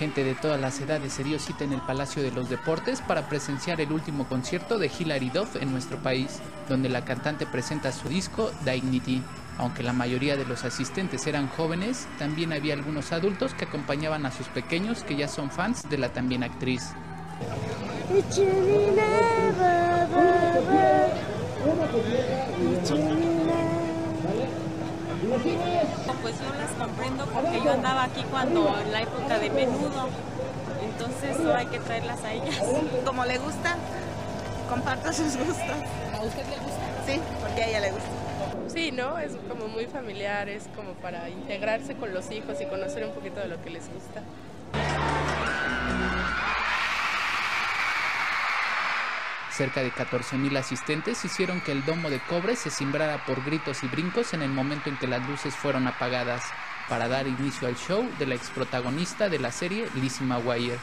Gente de todas las edades se dio cita en el Palacio de los Deportes para presenciar el último concierto de Hilary Duff en nuestro país, donde la cantante presenta su disco Dignity. Aunque la mayoría de los asistentes eran jóvenes, también había algunos adultos que acompañaban a sus pequeños que ya son fans de la también actriz. Pues yo las comprendo porque yo andaba aquí cuando en la época de menudo, entonces solo hay que traerlas a ellas. Como le gusta, comparto sus gustos. ¿A usted le gusta? Sí, porque a ella le gusta. Sí, ¿no? Es como muy familiar, es como para integrarse con los hijos y conocer un poquito de lo que les gusta. Cerca de 14.000 asistentes hicieron que el domo de cobre se cimbrara por gritos y brincos en el momento en que las luces fueron apagadas para dar inicio al show de la exprotagonista de la serie, Lizzie McGuire.